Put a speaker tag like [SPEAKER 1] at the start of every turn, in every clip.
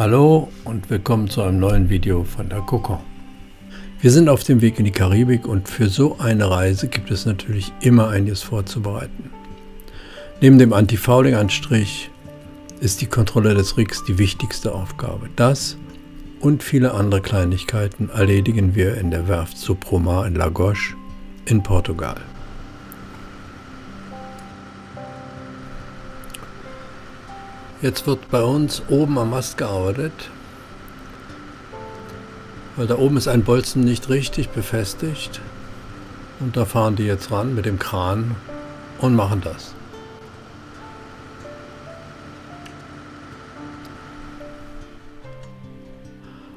[SPEAKER 1] Hallo und willkommen zu einem neuen Video von der Kokon. Wir sind auf dem Weg in die Karibik und für so eine Reise gibt es natürlich immer einiges vorzubereiten. Neben dem Anti-Fouling-Anstrich ist die Kontrolle des Rigs die wichtigste Aufgabe. Das und viele andere Kleinigkeiten erledigen wir in der Werft Supromar in Lagos in Portugal. Jetzt wird bei uns oben am Mast gearbeitet, weil da oben ist ein Bolzen nicht richtig befestigt und da fahren die jetzt ran mit dem Kran und machen das.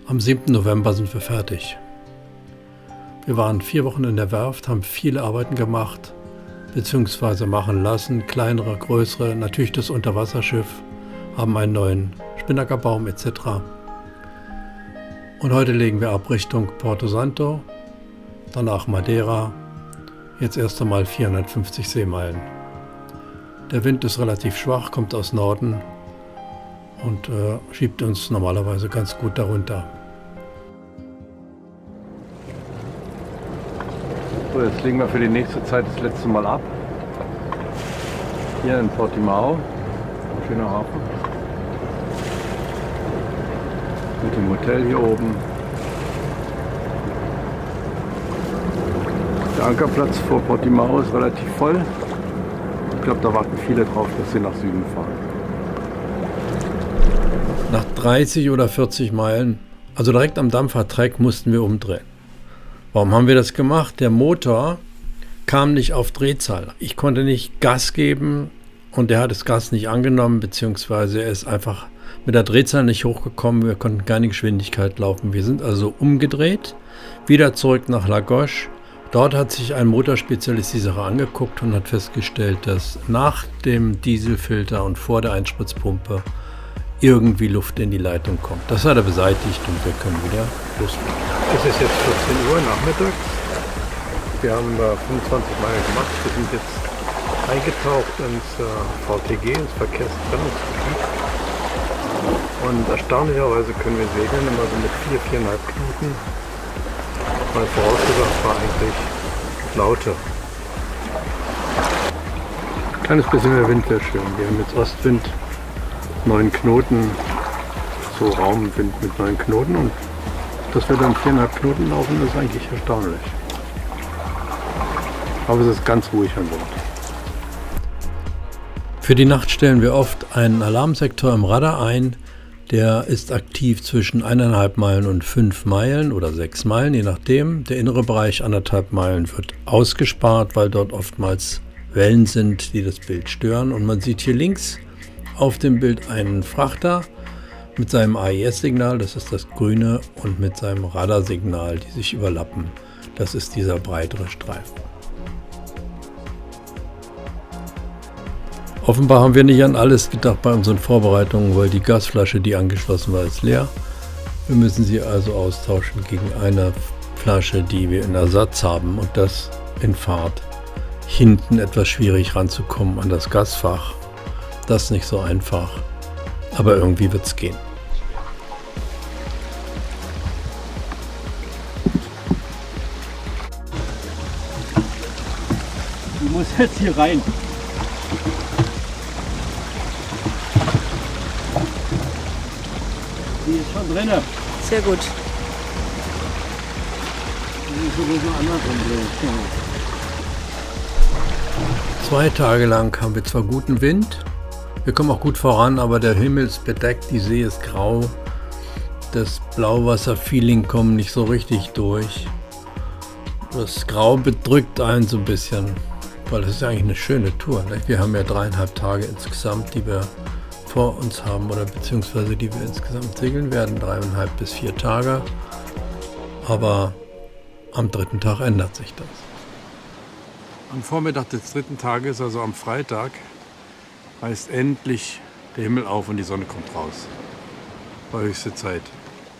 [SPEAKER 1] Am 7. November sind wir fertig. Wir waren vier Wochen in der Werft, haben viele Arbeiten gemacht, beziehungsweise machen lassen, kleinere, größere, natürlich das Unterwasserschiff, haben einen neuen Spinnakerbaum etc. Und heute legen wir ab Richtung Porto Santo, danach Madeira, jetzt erst einmal 450 Seemeilen. Der Wind ist relativ schwach, kommt aus Norden und äh, schiebt uns normalerweise ganz gut darunter.
[SPEAKER 2] So, jetzt legen wir für die nächste Zeit das letzte Mal ab. Hier in Portimao, schöner Hafen. mit dem Hotel hier oben. Der Ankerplatz vor Portimao ist relativ voll. Ich glaube, da warten viele drauf, dass sie nach Süden fahren.
[SPEAKER 1] Nach 30 oder 40 Meilen, also direkt am Dampfertreck, mussten wir umdrehen. Warum haben wir das gemacht? Der Motor kam nicht auf Drehzahl. Ich konnte nicht Gas geben und der hat das Gas nicht angenommen, beziehungsweise er ist einfach mit der Drehzahl nicht hochgekommen. Wir konnten keine Geschwindigkeit laufen. Wir sind also umgedreht, wieder zurück nach Lagos. Dort hat sich ein Motorspezialist die Sache angeguckt und hat festgestellt, dass nach dem Dieselfilter und vor der Einspritzpumpe irgendwie Luft in die Leitung kommt. Das hat er beseitigt und wir können wieder loslegen.
[SPEAKER 2] Es ist jetzt 14 Uhr nachmittags. Wir haben da 25 Meilen gemacht. Wir sind jetzt eingetaucht ins äh, VTG, ins Verkehrstrennungsgebiet. Und erstaunlicherweise können wir segeln immer so mit 4, 4,5 Knoten. Weil vorausgesagt war eigentlich Laute. Kleines bisschen mehr Wind wäre schön. Wir haben jetzt Ostwind, 9 Knoten, so Raumwind mit 9 Knoten und dass wir dann 4,5 Knoten laufen, ist eigentlich erstaunlich. Aber es ist ganz ruhig an Bord.
[SPEAKER 1] Für die Nacht stellen wir oft einen Alarmsektor im Radar ein, der ist aktiv zwischen eineinhalb Meilen und fünf Meilen oder sechs Meilen, je nachdem. Der innere Bereich anderthalb Meilen wird ausgespart, weil dort oftmals Wellen sind, die das Bild stören. Und man sieht hier links auf dem Bild einen Frachter mit seinem AIS-Signal, das ist das grüne, und mit seinem Radarsignal, die sich überlappen. Das ist dieser breitere Streifen. Offenbar haben wir nicht an alles gedacht bei unseren Vorbereitungen, weil die Gasflasche, die angeschlossen war, ist leer. Wir müssen sie also austauschen gegen eine Flasche, die wir in Ersatz haben und das in Fahrt. Hinten etwas schwierig ranzukommen an das Gasfach. Das ist nicht so einfach, aber irgendwie wird es gehen.
[SPEAKER 3] Die muss jetzt hier rein. Schon drin.
[SPEAKER 4] Sehr gut.
[SPEAKER 1] Zwei Tage lang haben wir zwar guten Wind, wir kommen auch gut voran, aber der Himmel ist bedeckt, die See ist grau, das Blauwasser-Feeling kommt nicht so richtig durch. Das Grau bedrückt einen so ein bisschen, weil es ist ja eigentlich eine schöne Tour. Ne? Wir haben ja dreieinhalb Tage insgesamt, die wir vor uns haben oder beziehungsweise die wir insgesamt segeln werden, dreieinhalb bis vier Tage. Aber am dritten Tag ändert sich das.
[SPEAKER 2] Am Vormittag des dritten Tages, also am Freitag, heißt endlich der Himmel auf und die Sonne kommt raus. War höchste Zeit,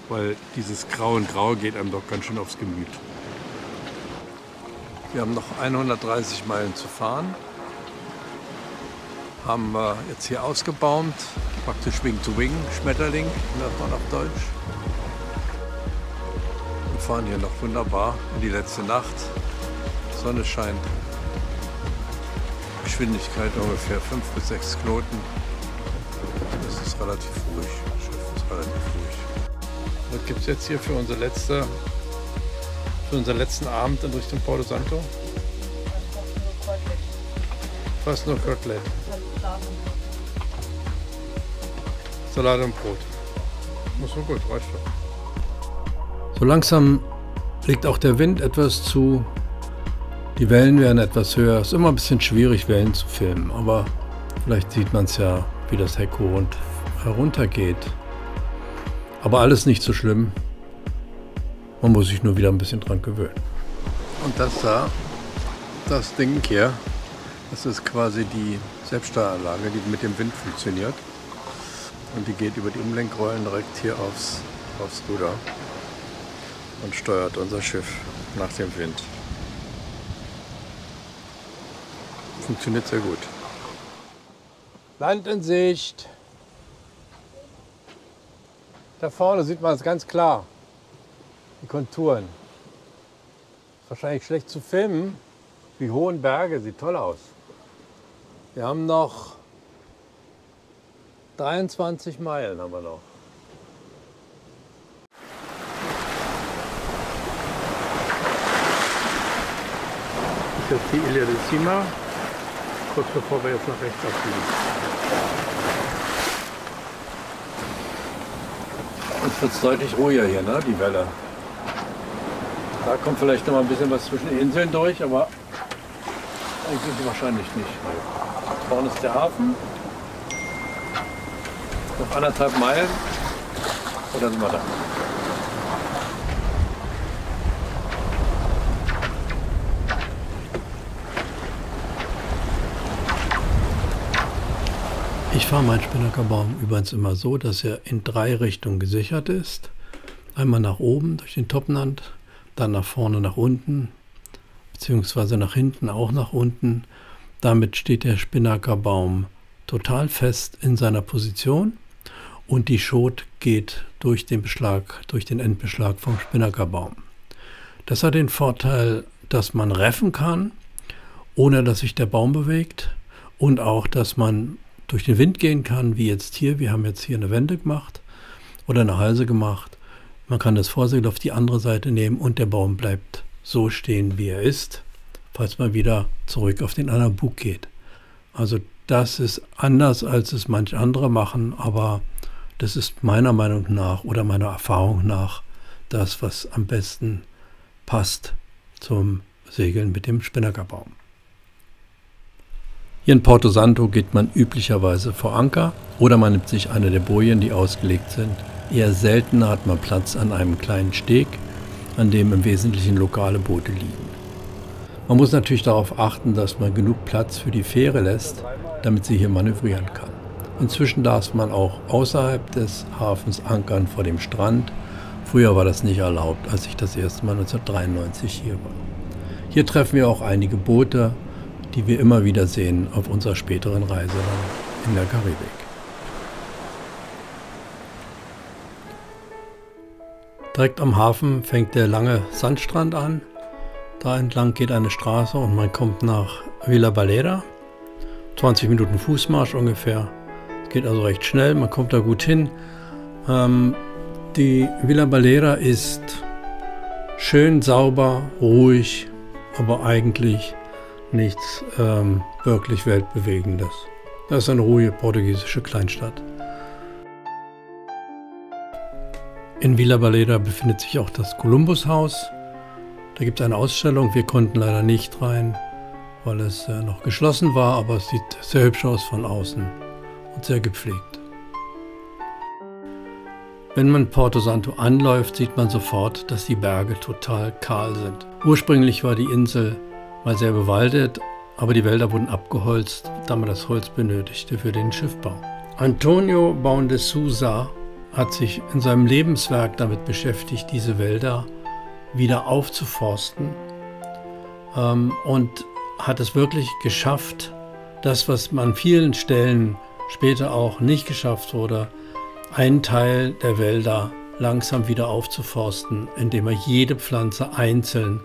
[SPEAKER 2] weil dieses Grau und Grau geht einem doch ganz schön aufs Gemüt.
[SPEAKER 1] Wir haben noch 130 Meilen zu fahren.
[SPEAKER 2] Haben wir jetzt hier ausgebaumt, praktisch Wing to Wing, Schmetterling, nennt man auf Deutsch. Und fahren hier noch wunderbar in die letzte Nacht. Sonne scheint. Geschwindigkeit ungefähr 5 bis 6 Knoten. Das ist relativ ruhig. Das Schiff ist relativ ruhig. Was gibt es jetzt hier für unsere letzte, für unseren letzten Abend in Richtung Porto Santo? Fast nur Kotelett. Salat und Brot. Muss man gut, reicht doch.
[SPEAKER 1] So langsam legt auch der Wind etwas zu. Die Wellen werden etwas höher. Es ist immer ein bisschen schwierig, Wellen zu filmen, aber vielleicht sieht man es ja, wie das Heck rund heruntergeht. Aber alles nicht so schlimm. Man muss sich nur wieder ein bisschen dran gewöhnen.
[SPEAKER 2] Und das da, das Ding hier, das ist quasi die Selbststeueranlage, die mit dem Wind funktioniert. Und die geht über die Umlenkrollen direkt hier aufs, aufs Ruder und steuert unser Schiff nach dem Wind. Funktioniert sehr gut.
[SPEAKER 1] Land in Sicht. Da vorne sieht man es ganz klar. Die Konturen. Wahrscheinlich schlecht zu filmen. Die hohen Berge, sieht toll aus. Wir haben noch 23 Meilen haben wir noch.
[SPEAKER 2] Das ist jetzt die Ilia de Sima, kurz bevor wir jetzt nach rechts abbiegen.
[SPEAKER 1] Jetzt wird es deutlich ruhiger hier, ne? die Welle. Da kommt vielleicht noch mal ein bisschen was zwischen den Inseln durch, aber eigentlich wahrscheinlich nicht. Vorne ist der Hafen. Noch anderthalb Meilen. Oder sind wir da? Ich fahre meinen Spinnakerbaum übrigens immer so, dass er in drei Richtungen gesichert ist. Einmal nach oben durch den Topland, dann nach vorne nach unten, beziehungsweise nach hinten auch nach unten. Damit steht der Spinnakerbaum total fest in seiner Position und die Schot geht durch den Beschlag, durch den Endbeschlag vom Spinnakerbaum. Das hat den Vorteil, dass man reffen kann, ohne dass sich der Baum bewegt und auch, dass man durch den Wind gehen kann, wie jetzt hier. Wir haben jetzt hier eine Wende gemacht oder eine Halse gemacht. Man kann das Vorsegel auf die andere Seite nehmen und der Baum bleibt so stehen, wie er ist, falls man wieder zurück auf den anderen geht. Also das ist anders, als es manch andere machen, aber das ist meiner Meinung nach oder meiner Erfahrung nach das, was am besten passt zum Segeln mit dem Spinnakerbaum. Hier in Porto Santo geht man üblicherweise vor Anker oder man nimmt sich eine der Bojen, die ausgelegt sind. Eher seltener hat man Platz an einem kleinen Steg, an dem im Wesentlichen lokale Boote liegen. Man muss natürlich darauf achten, dass man genug Platz für die Fähre lässt, damit sie hier manövrieren kann. Inzwischen darf man auch außerhalb des Hafens ankern vor dem Strand. Früher war das nicht erlaubt, als ich das erste Mal 1993 hier war. Hier treffen wir auch einige Boote, die wir immer wieder sehen auf unserer späteren Reise in der Karibik. Direkt am Hafen fängt der lange Sandstrand an. Da entlang geht eine Straße und man kommt nach Villa Balera. 20 Minuten Fußmarsch ungefähr. Es geht also recht schnell, man kommt da gut hin. Ähm, die Villa Balera ist schön sauber, ruhig, aber eigentlich nichts ähm, wirklich Weltbewegendes. Das ist eine ruhige portugiesische Kleinstadt. In Villa Baleda befindet sich auch das Columbus-Haus. Da gibt es eine Ausstellung. Wir konnten leider nicht rein, weil es äh, noch geschlossen war, aber es sieht sehr hübsch aus von außen und sehr gepflegt. Wenn man Porto Santo anläuft, sieht man sofort, dass die Berge total kahl sind. Ursprünglich war die Insel mal sehr bewaldet, aber die Wälder wurden abgeholzt, da man das Holz benötigte für den Schiffbau. Antonio Baun de Sousa hat sich in seinem Lebenswerk damit beschäftigt, diese Wälder wieder aufzuforsten ähm, und hat es wirklich geschafft, das, was an vielen Stellen später auch nicht geschafft wurde, einen Teil der Wälder langsam wieder aufzuforsten, indem er jede Pflanze einzeln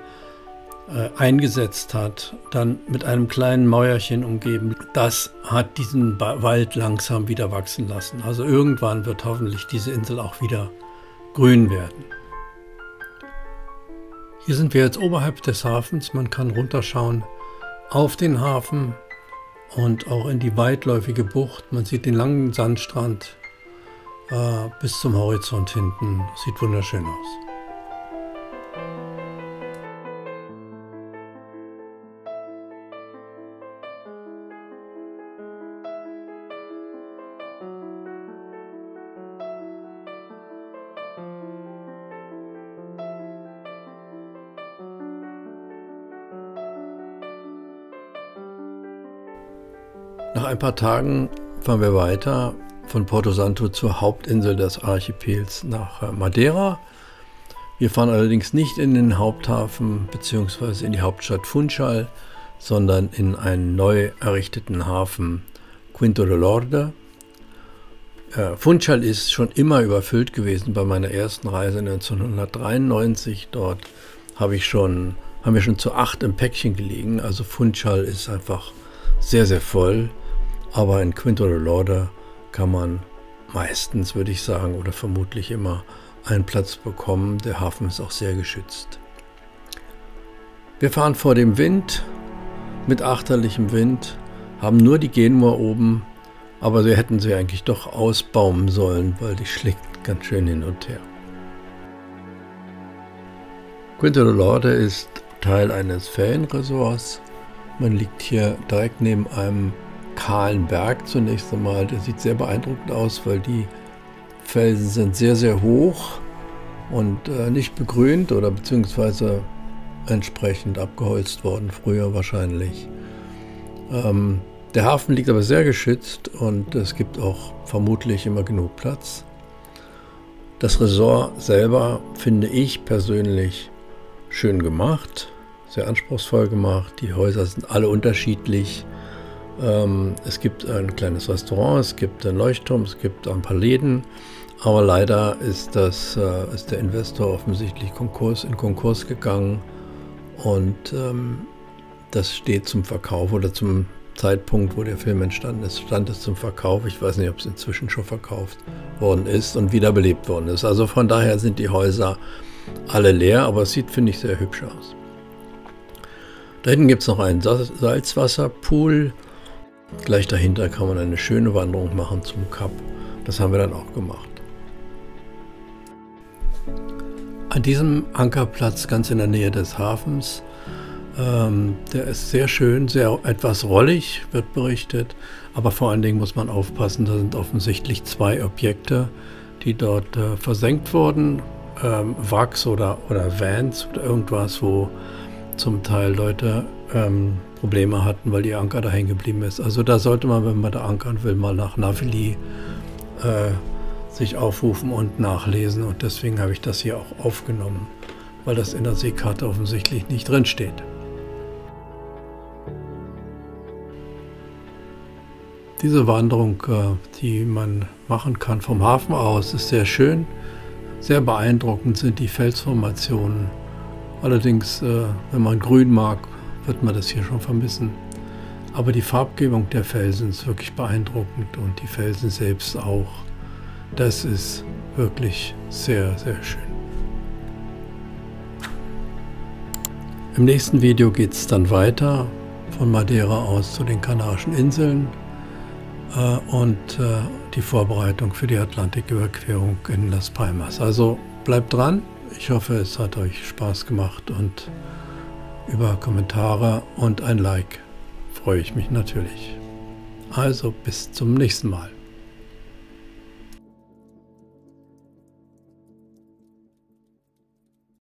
[SPEAKER 1] eingesetzt hat, dann mit einem kleinen Mäuerchen umgeben. Das hat diesen Wald langsam wieder wachsen lassen. Also irgendwann wird hoffentlich diese Insel auch wieder grün werden. Hier sind wir jetzt oberhalb des Hafens. Man kann runterschauen auf den Hafen und auch in die weitläufige Bucht. Man sieht den langen Sandstrand äh, bis zum Horizont hinten. Sieht wunderschön aus. Nach ein paar Tagen fahren wir weiter von Porto Santo zur Hauptinsel des Archipels nach äh, Madeira. Wir fahren allerdings nicht in den Haupthafen bzw. in die Hauptstadt Funchal, sondern in einen neu errichteten Hafen Quinto de Lorde. Äh, Funchal ist schon immer überfüllt gewesen bei meiner ersten Reise 1993. Dort habe ich schon, haben wir schon zu acht im Päckchen gelegen. Also Funchal ist einfach sehr, sehr voll. Aber in Quinto de Lorde kann man meistens, würde ich sagen, oder vermutlich immer einen Platz bekommen. Der Hafen ist auch sehr geschützt. Wir fahren vor dem Wind mit achterlichem Wind, haben nur die Genua oben, aber wir hätten sie eigentlich doch ausbauen sollen, weil die schlägt ganz schön hin und her. Quinto de Lorde ist Teil eines Ferienresorts. Man liegt hier direkt neben einem kahlen Berg zunächst einmal. Der sieht sehr beeindruckend aus, weil die Felsen sind sehr, sehr hoch und äh, nicht begrünt oder beziehungsweise entsprechend abgeholzt worden, früher wahrscheinlich. Ähm, der Hafen liegt aber sehr geschützt und es gibt auch vermutlich immer genug Platz. Das Resort selber finde ich persönlich schön gemacht, sehr anspruchsvoll gemacht. Die Häuser sind alle unterschiedlich. Ähm, es gibt ein kleines Restaurant, es gibt einen Leuchtturm, es gibt ein paar Läden, aber leider ist, das, äh, ist der Investor offensichtlich Konkurs, in Konkurs gegangen und ähm, das steht zum Verkauf oder zum Zeitpunkt, wo der Film entstanden ist, stand es zum Verkauf. Ich weiß nicht, ob es inzwischen schon verkauft worden ist und wiederbelebt worden ist. Also von daher sind die Häuser alle leer, aber es sieht, finde ich, sehr hübsch aus. Da hinten gibt es noch einen Salzwasserpool Gleich dahinter kann man eine schöne Wanderung machen zum Kap. Das haben wir dann auch gemacht. An diesem Ankerplatz ganz in der Nähe des Hafens, ähm, der ist sehr schön, sehr etwas rollig, wird berichtet. Aber vor allen Dingen muss man aufpassen, da sind offensichtlich zwei Objekte, die dort äh, versenkt wurden. Ähm, Wachs oder, oder Vans oder irgendwas, wo zum Teil Leute ähm, Probleme hatten, weil die Anker da hängen geblieben ist. Also da sollte man, wenn man da ankern will, mal nach Navili äh, sich aufrufen und nachlesen. Und deswegen habe ich das hier auch aufgenommen, weil das in der Seekarte offensichtlich nicht drin steht. Diese Wanderung, äh, die man machen kann vom Hafen aus, ist sehr schön. Sehr beeindruckend sind die Felsformationen. Allerdings, äh, wenn man grün mag, wird man das hier schon vermissen. Aber die Farbgebung der Felsen ist wirklich beeindruckend und die Felsen selbst auch. Das ist wirklich sehr, sehr schön. Im nächsten Video geht es dann weiter von Madeira aus zu den Kanarischen Inseln äh, und äh, die Vorbereitung für die Atlantiküberquerung in Las Palmas. Also bleibt dran. Ich hoffe, es hat euch Spaß gemacht und über Kommentare und ein Like freue ich mich natürlich. Also bis zum nächsten Mal.